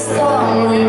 storm